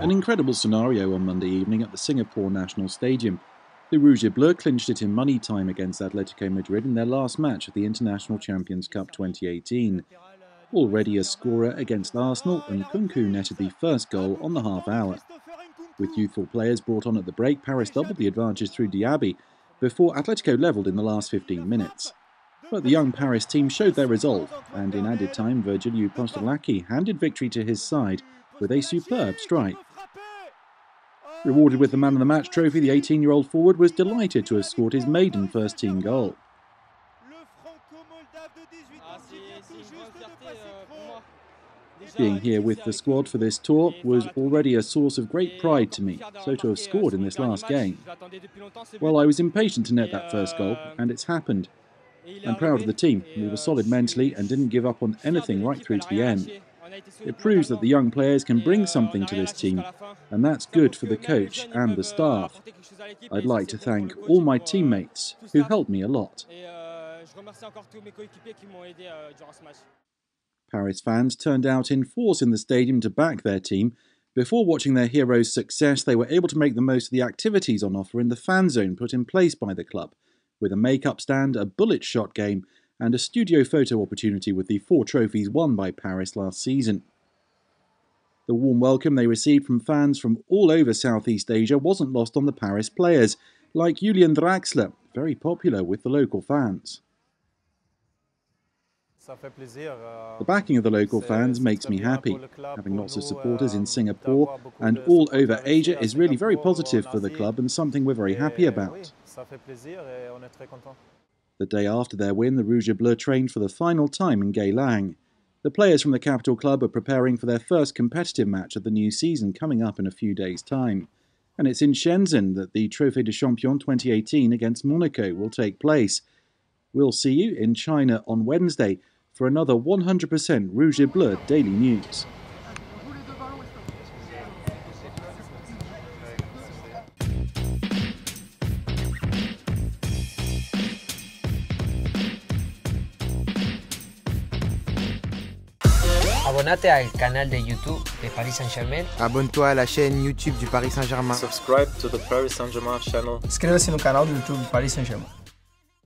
An incredible scenario on Monday evening at the Singapore National Stadium. The Rouge et Bleu clinched it in money time against Atletico Madrid in their last match of the International Champions Cup 2018. Already a scorer against Arsenal, and Nkunku netted the first goal on the half hour. With youthful players brought on at the break, Paris doubled the advantage through Diaby before Atletico levelled in the last 15 minutes. But the young Paris team showed their resolve, and in added time, Virgiliu Postolachi handed victory to his side with a superb strike. Rewarded with the Man of the Match trophy, the 18 year old forward was delighted to have scored his maiden first team goal. Being here with the squad for this tour was already a source of great pride to me, so to have scored in this last game. Well, I was impatient to net that first goal, and it's happened. I'm proud of the team. We were solid mentally and didn't give up on anything right through to the end. It proves that the young players can bring something to this team, and that's good for the coach and the staff. I'd like to thank all my teammates who helped me a lot. Paris fans turned out in force in the stadium to back their team. Before watching their heroes' success, they were able to make the most of the activities on offer in the fan zone put in place by the club, with a make-up stand, a bullet shot game, and a studio photo opportunity with the four trophies won by Paris last season. The warm welcome they received from fans from all over Southeast Asia wasn't lost on the Paris players, like Julian Draxler, very popular with the local fans. The backing of the local fans makes me happy. Having lots of supporters in Singapore and all over Asia is really very positive for the club and something we're very happy about. The day after their win, the Rouge et Bleu trained for the final time in Geylang. The players from the capital club are preparing for their first competitive match of the new season coming up in a few days' time. And it's in Shenzhen that the Trophée des Champions 2018 against Monaco will take place. We'll see you in China on Wednesday for another 100% Rouge et Bleu Daily News. Abonnate al canal de YouTube de Paris Saint-Germain. Abonne-toi à la chaîne YouTube du Paris Saint-Germain. Subscribe to the Paris Saint-Germain channel. Inscreva-se no canal do YouTube Paris Saint-Germain.